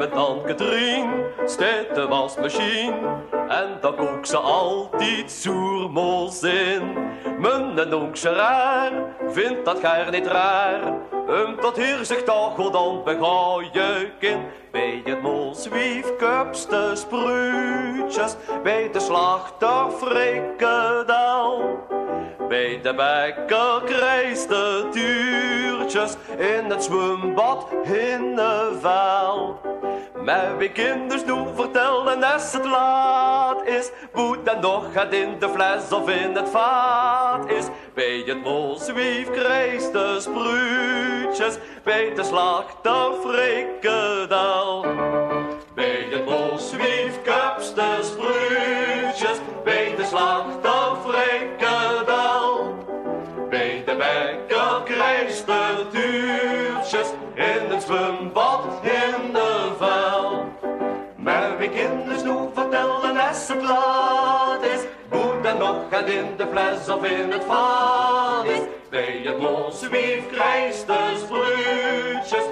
mijn tante Katrien staat de wasmachine. En dan kook ze altijd zoermos in. Mijn onkse raar vindt dat gaar niet raar. Um, dat hier zich toch wel dan begooien kind. Bij het mos wiefkupste spruutjes. Bij de slachter. Bij de bekker krijst de tuurtjes in het zwembad in de vuil. Met wie kinders doen vertellen als het laat is. Boet dan nog het in de fles of in het vaat is. Bij het molzwief krijst de spruutjes. Bij de slachter frikkedel. Bij het molzwief kups de spruutjes. Bij de slachter frikkedel. Bij de bekker krijst de tuurtjes. In het zwembad. Maar wie kinders doen vertellen als het laat is. Boet dan nog het in de fles of in het vaat is. Bij het moswief krijst de spruutjes.